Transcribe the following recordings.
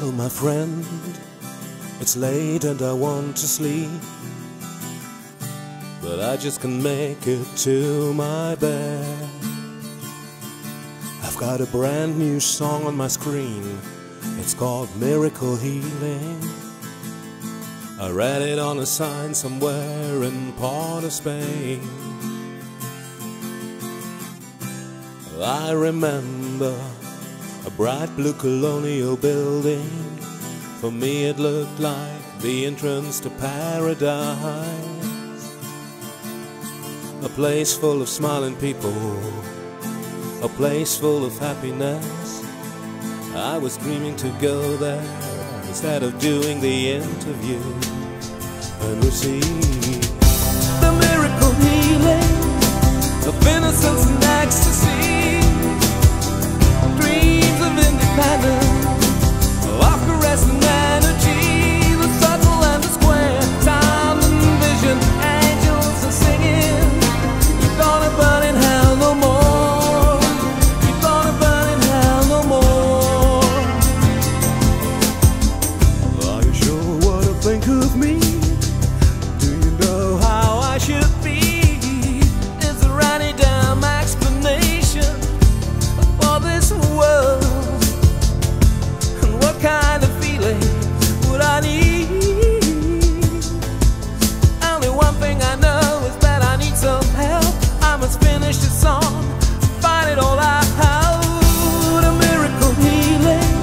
Hello, my friend. It's late and I want to sleep. But I just can't make it to my bed. I've got a brand new song on my screen. It's called Miracle Healing. I read it on a sign somewhere in part of Spain. I remember a bright blue colonial building. For me, it looked like the entrance to paradise. A place full of smiling people, a place full of happiness. I was dreaming to go there instead of doing the interview and receive this song, find it all out. A miracle healing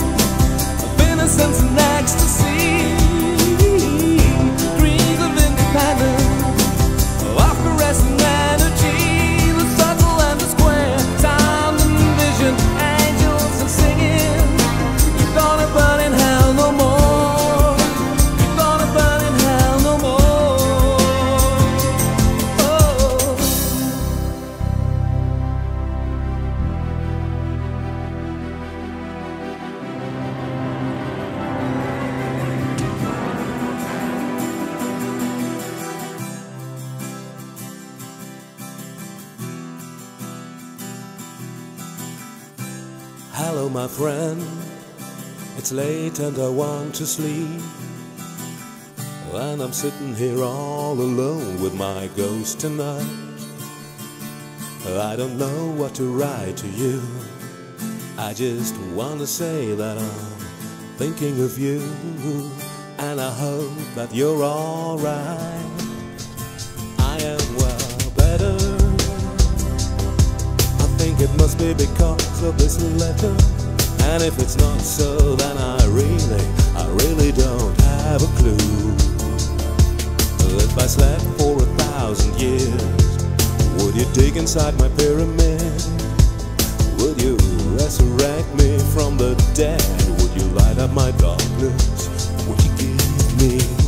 of innocence Hello, my friend. It's late and I want to sleep. And I'm sitting here all alone with my ghost tonight. I don't know what to write to you. I just want to say that I'm thinking of you. And I hope that you're alright. It must be because of this letter. And if it's not so, then I really, I really don't have a clue. If I slept for a thousand years, would you dig inside my pyramid? Would you resurrect me from the dead? Would you light up my darkness? Would you give me?